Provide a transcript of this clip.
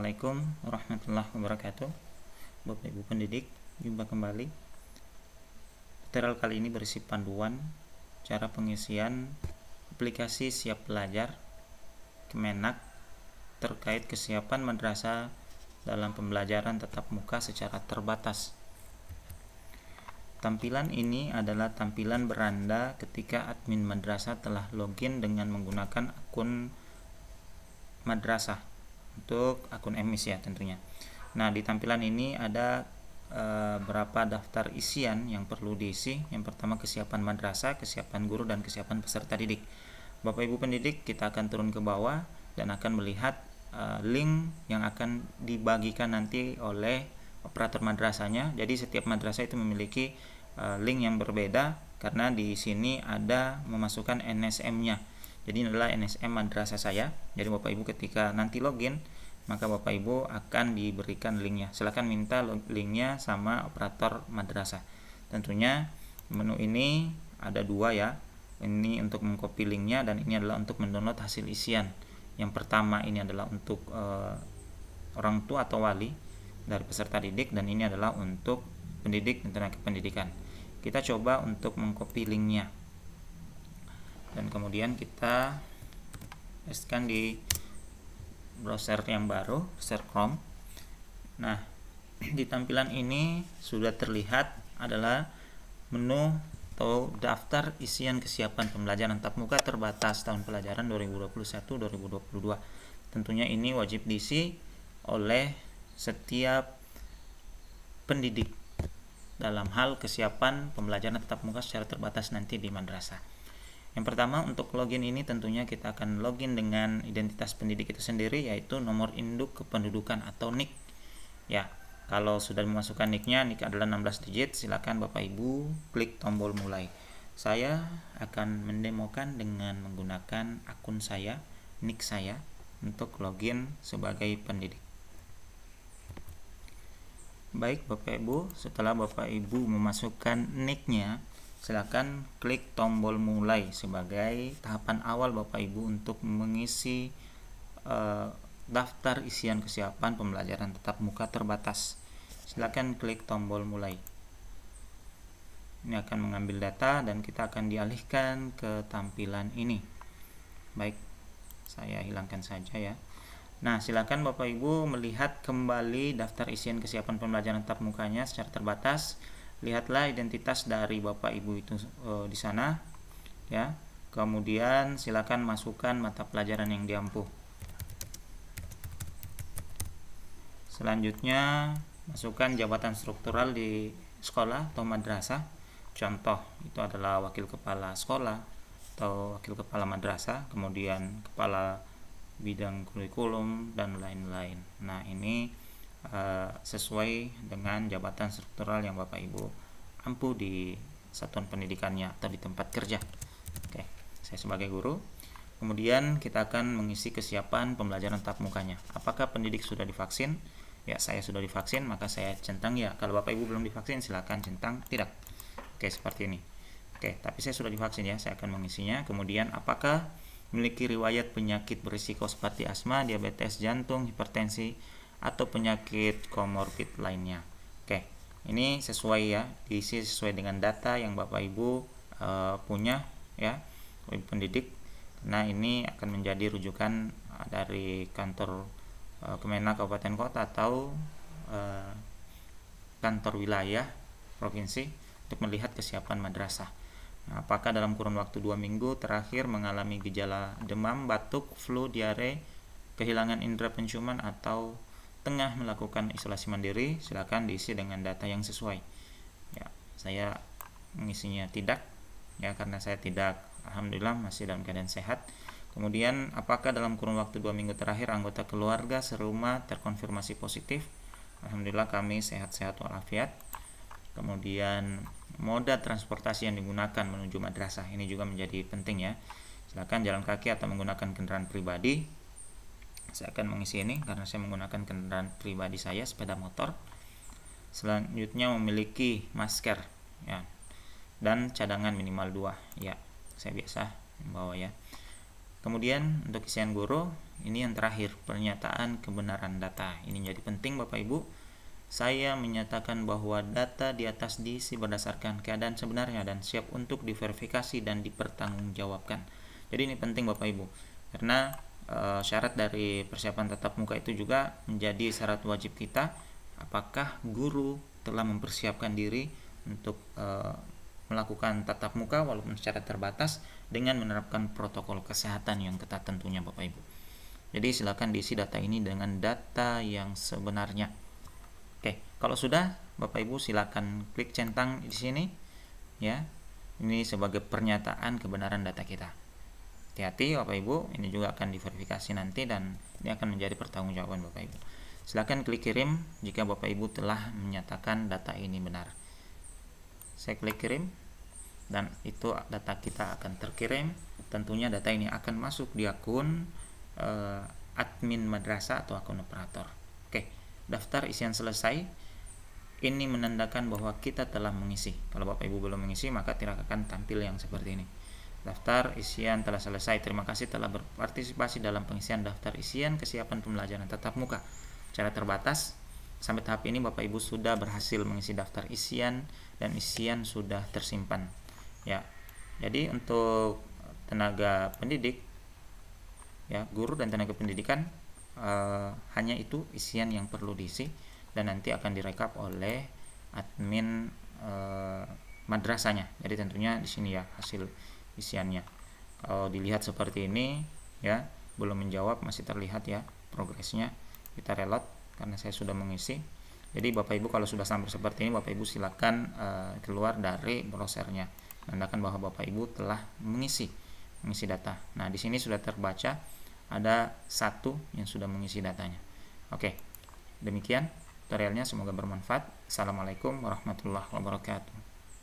Assalamualaikum warahmatullahi wabarakatuh. Bapak Ibu pendidik Jumpa kembali. Tutorial kali ini berisi panduan Cara pengisian aplikasi siap belajar Kemenak Terkait kesiapan madrasah Dalam pembelajaran tetap muka secara terbatas. Tampilan ini adalah tampilan beranda ketika admin madrasah telah login dengan menggunakan akun madrasah untuk akun emis ya tentunya. Nah di tampilan ini ada e, berapa daftar isian yang perlu diisi? Yang pertama kesiapan madrasah kesiapan guru dan kesiapan peserta didik. Bapak Ibu pendidik kita akan turun ke bawah dan akan melihat e, link yang akan dibagikan nanti oleh operator madrasahnya. Jadi setiap madrasah itu memiliki e, link yang berbeda karena di sini ada memasukkan NSM-nya jadi ini adalah NSM madrasah saya. Jadi Bapak Ibu ketika nanti login maka Bapak Ibu akan diberikan linknya. Silahkan minta linknya sama operator madrasah. Tentunya menu ini ada dua ya. Ini untuk mengcopy linknya dan ini adalah untuk mendownload hasil isian. Yang pertama ini adalah untuk uh, orang tua atau wali dari peserta didik dan ini adalah untuk pendidik dan tenaga pendidikan. Kita coba untuk mengcopy linknya. Dan kemudian kita pastekan di browser yang baru browser Chrome. Nah di tampilan ini sudah terlihat adalah menu atau daftar isian kesiapan pembelajaran tatap muka terbatas tahun pelajaran 2021-2022 tentunya ini wajib diisi oleh setiap pendidik dalam hal kesiapan pembelajaran tatap muka secara terbatas nanti di madrasah yang pertama untuk login ini tentunya kita akan login dengan identitas pendidik itu sendiri yaitu nomor induk kependudukan atau NIK. Ya, kalau sudah memasukkan NIK-nya, NIK adalah 16 digit, silakan Bapak Ibu klik tombol mulai. Saya akan mendemokan dengan menggunakan akun saya, NIK saya untuk login sebagai pendidik. Baik Bapak Ibu, setelah Bapak Ibu memasukkan NIK-nya, silakan klik tombol mulai sebagai tahapan awal Bapak Ibu untuk mengisi uh, daftar isian kesiapan pembelajaran tetap muka terbatas. Silakan klik tombol mulai. Ini akan mengambil data dan kita akan dialihkan ke tampilan ini. Baik, saya hilangkan saja ya. Nah, silakan Bapak Ibu melihat kembali daftar isian kesiapan pembelajaran tetap mukanya secara terbatas lihatlah identitas dari Bapak Ibu itu e, di sana ya. Kemudian silakan masukkan mata pelajaran yang diampu selanjutnya masukkan jabatan struktural di sekolah atau madrasah. Contoh itu adalah wakil kepala sekolah atau wakil kepala madrasah kemudian kepala bidang kurikulum dan lain-lain. Nah ini Eh, sesuai dengan jabatan struktural yang Bapak Ibu ampu di satuan pendidikannya atau di tempat kerja. Oke, saya sebagai guru. Kemudian kita akan mengisi kesiapan pembelajaran tatap mukanya. Apakah pendidik sudah divaksin? Ya, saya sudah divaksin, maka saya centang ya. Kalau Bapak Ibu belum divaksin, silakan centang tidak. Oke, seperti ini. Oke, tapi saya sudah divaksin ya, saya akan mengisinya. Kemudian apakah memiliki riwayat penyakit berisiko seperti asma, diabetes jantung, hipertensi, atau penyakit komorbid lainnya. Oke, ini sesuai ya, diisi sesuai dengan data yang Bapak Ibu uh, punya ya, pendidik. Nah, ini akan menjadi rujukan uh, dari kantor uh, Kemenak Kabupaten Kota atau uh, kantor wilayah provinsi untuk melihat kesiapan madrasah. Nah, apakah dalam kurun waktu dua minggu terakhir mengalami gejala demam, batuk, flu, diare, kehilangan indera penciuman atau tengah melakukan isolasi mandiri, silakan diisi dengan data yang sesuai. Ya, saya mengisinya tidak ya karena saya tidak alhamdulillah masih dalam keadaan sehat. Kemudian apakah dalam kurun waktu dua minggu terakhir anggota keluarga serumah terkonfirmasi positif? Alhamdulillah kami sehat-sehat walafiat. Kemudian moda transportasi yang digunakan menuju madrasah ini juga menjadi penting ya. Silakan jalan kaki atau menggunakan kendaraan pribadi saya akan mengisi ini karena saya menggunakan kendaraan pribadi saya sepeda motor. Selanjutnya memiliki masker ya dan cadangan minimal dua ya saya biasa membawa ya. Kemudian untuk isian guru ini yang terakhir pernyataan kebenaran data. Ini jadi penting Bapak Ibu. Saya menyatakan bahwa data di atas diisi berdasarkan keadaan sebenarnya dan siap untuk diverifikasi dan dipertanggungjawabkan. Jadi ini penting Bapak Ibu, karena e, syarat dari persiapan tatap muka itu juga menjadi syarat wajib kita. Apakah guru telah mempersiapkan diri untuk e, melakukan tatap muka walaupun secara terbatas dengan menerapkan protokol kesehatan yang ketat tentunya Bapak Ibu. Jadi silakan diisi data ini dengan data yang sebenarnya Oke, kalau sudah Bapak Ibu silakan klik centang di sini ya. Ini sebagai pernyataan kebenaran data kita. Hati-hati Bapak Ibu, ini juga akan diverifikasi nanti dan ini akan menjadi pertanggungjawaban Bapak Ibu. Silakan klik kirim jika Bapak Ibu telah menyatakan data ini benar. Saya klik kirim dan itu data kita akan terkirim. Tentunya data ini akan masuk di akun uh, admin madrasah atau akun operator. Oke daftar isian selesai ini menandakan bahwa kita telah mengisi kalau Bapak Ibu belum mengisi maka tidak akan tampil yang seperti ini daftar isian telah selesai. Terima kasih telah berpartisipasi dalam pengisian daftar isian kesiapan pembelajaran tatap muka. Secara terbatas sampai tahap ini Bapak Ibu sudah berhasil mengisi daftar isian dan isian sudah tersimpan. Ya. Jadi untuk tenaga pendidik ya guru dan tenaga pendidikan uh, hanya itu isian yang perlu diisi dan nanti akan direkap oleh admin uh, madrasahnya. Jadi tentunya di sini ya hasil isiannya. Kalau dilihat seperti ini ya belum menjawab masih terlihat ya progresnya. Kita reload karena saya sudah mengisi. Jadi Bapak Ibu kalau sudah sampai seperti ini Bapak Ibu silakan uh, keluar dari browsernya. Menandakan bahwa Bapak Ibu telah mengisi mengisi data. Nah, di sini sudah terbaca ada satu yang sudah mengisi datanya. Oke, demikian tutorialnya semoga bermanfaat. Assalamualaikum warahmatullahi wabarakatuh.